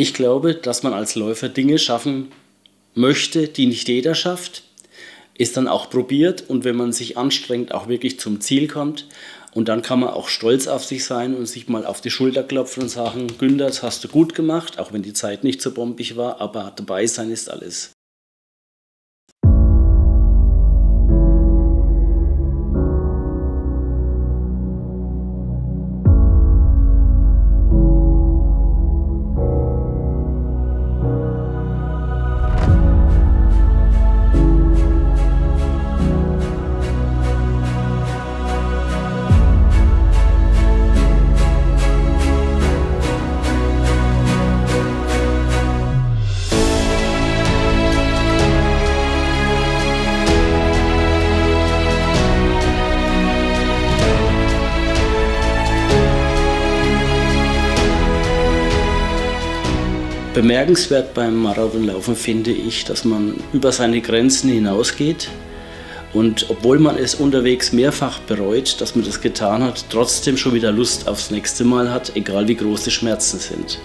Ich glaube, dass man als Läufer Dinge schaffen möchte, die nicht jeder schafft, ist dann auch probiert und wenn man sich anstrengt, auch wirklich zum Ziel kommt. Und dann kann man auch stolz auf sich sein und sich mal auf die Schulter klopfen und sagen, Günther, das hast du gut gemacht, auch wenn die Zeit nicht so bombig war, aber dabei sein ist alles. Bemerkenswert beim Marathonlaufen finde ich, dass man über seine Grenzen hinausgeht und obwohl man es unterwegs mehrfach bereut, dass man das getan hat, trotzdem schon wieder Lust aufs nächste Mal hat, egal wie groß die Schmerzen sind.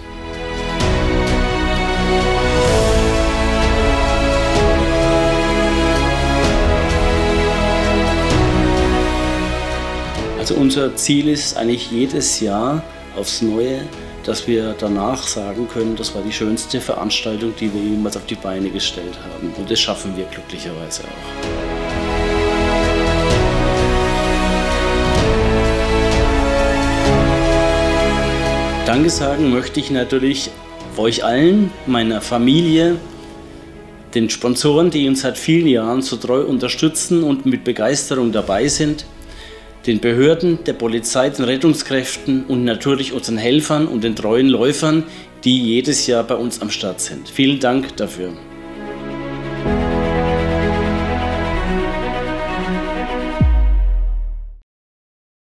Also unser Ziel ist eigentlich jedes Jahr aufs Neue dass wir danach sagen können, das war die schönste Veranstaltung, die wir jemals auf die Beine gestellt haben. Und das schaffen wir glücklicherweise auch. Danke sagen möchte ich natürlich euch allen, meiner Familie, den Sponsoren, die uns seit vielen Jahren so treu unterstützen und mit Begeisterung dabei sind den Behörden, der Polizei, den Rettungskräften und natürlich unseren Helfern und den treuen Läufern, die jedes Jahr bei uns am Start sind. Vielen Dank dafür.